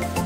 Bye.